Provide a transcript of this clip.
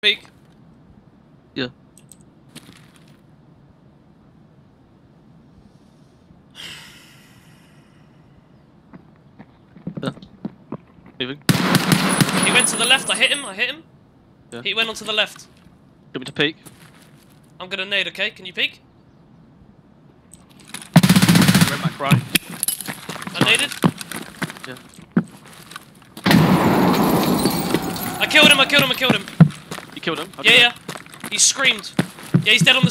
Peek. Yeah. Yeah. Moving. He went to the left. I hit him. I hit him. Yeah. He went on to the left. Get me to peek. I'm gonna nade. Okay, can you peek? Red back right. I naded. Yeah. I killed him. I killed him. I killed him. Killed him. Yeah, yeah. He screamed. Yeah, he's dead on the